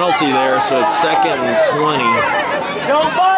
penalty there, so it's second and 20.